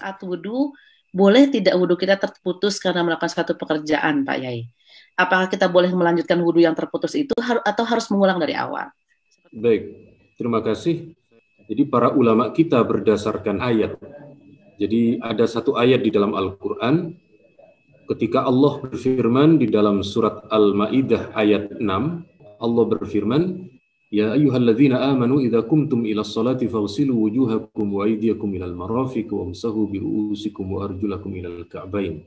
saat wudhu boleh tidak wudhu kita terputus karena melakukan suatu pekerjaan, Pak Yai? Apakah kita boleh melanjutkan wudhu yang terputus itu atau harus mengulang dari awal? Baik, terima kasih. Jadi para ulama kita berdasarkan ayat. Jadi ada satu ayat di dalam Al-Quran ketika Allah berfirman di dalam surat Al-Maidah ayat 6, Allah berfirman, Amanu idza kumtum ila sholati faghsilu wujuhakum wa aydiyakum ilal marafiq wamsahu bi ru'usikum wa arjulakum ilal ka'bain.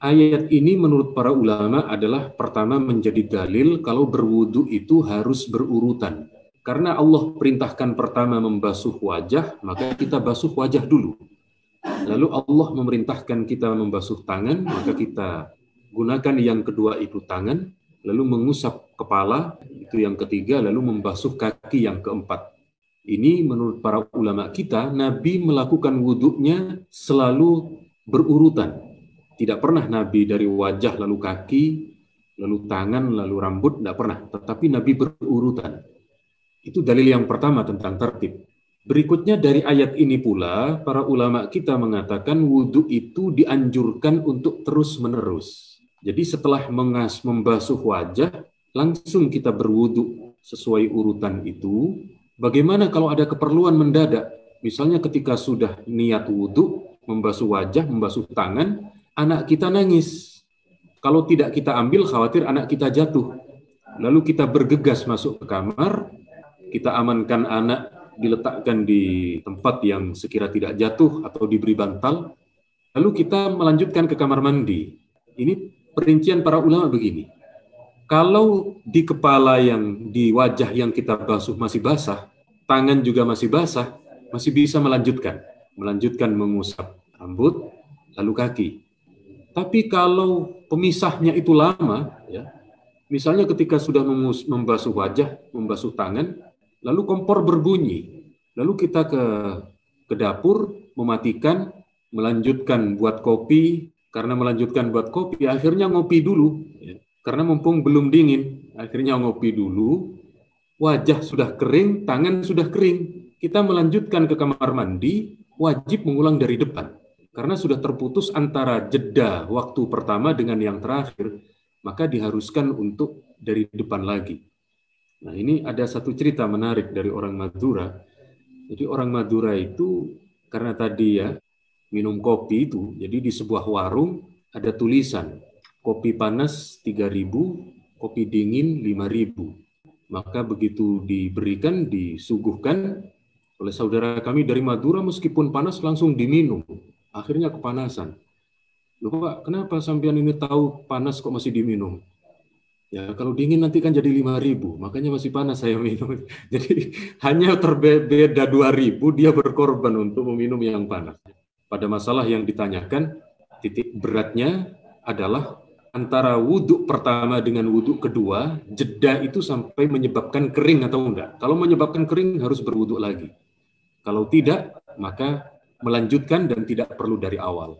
Ayat ini menurut para ulama adalah pertama menjadi dalil kalau berwudu itu harus berurutan. Karena Allah perintahkan pertama membasuh wajah, maka kita basuh wajah dulu. Lalu Allah memerintahkan kita membasuh tangan, maka kita gunakan yang kedua itu tangan, lalu mengusap kepala, itu yang ketiga, lalu membasuh kaki yang keempat. Ini menurut para ulama kita, Nabi melakukan wudhunya selalu berurutan. Tidak pernah Nabi dari wajah lalu kaki, lalu tangan, lalu rambut, tidak pernah. Tetapi Nabi berurutan. Itu dalil yang pertama tentang tertib. Berikutnya dari ayat ini pula, para ulama kita mengatakan wudhu itu dianjurkan untuk terus-menerus jadi setelah mengas membasuh wajah, langsung kita berwudu sesuai urutan itu. Bagaimana kalau ada keperluan mendadak? Misalnya ketika sudah niat wudhu, membasuh wajah, membasuh tangan, anak kita nangis. Kalau tidak kita ambil, khawatir anak kita jatuh. Lalu kita bergegas masuk ke kamar, kita amankan anak, diletakkan di tempat yang sekira tidak jatuh atau diberi bantal. Lalu kita melanjutkan ke kamar mandi. Ini perincian para ulama begini. Kalau di kepala yang di wajah yang kita basuh masih basah, tangan juga masih basah, masih bisa melanjutkan, melanjutkan mengusap rambut lalu kaki. Tapi kalau pemisahnya itu lama, ya, misalnya ketika sudah membasuh wajah, membasuh tangan, lalu kompor berbunyi, lalu kita ke ke dapur mematikan, melanjutkan buat kopi, karena melanjutkan buat kopi, akhirnya ngopi dulu. Ya. Karena mumpung belum dingin, akhirnya ngopi dulu. Wajah sudah kering, tangan sudah kering. Kita melanjutkan ke kamar mandi, wajib mengulang dari depan. Karena sudah terputus antara jeda waktu pertama dengan yang terakhir, maka diharuskan untuk dari depan lagi. Nah ini ada satu cerita menarik dari orang Madura. Jadi orang Madura itu karena tadi ya minum kopi itu, jadi di sebuah warung ada tulisan kopi panas 3000, kopi dingin 5000. Maka begitu diberikan, disuguhkan oleh saudara kami dari Madura meskipun panas langsung diminum. Akhirnya kepanasan. Loh Pak, kenapa sampean ini tahu panas kok masih diminum? Ya kalau dingin nanti kan jadi 5000, makanya masih panas saya minum. Jadi hanya terbeda 2000 dia berkorban untuk meminum yang panas pada masalah yang ditanyakan, titik beratnya adalah antara wudhu pertama dengan wudhu kedua, jeda itu sampai menyebabkan kering atau enggak. Kalau menyebabkan kering harus berwudhu lagi. Kalau tidak, maka melanjutkan dan tidak perlu dari awal.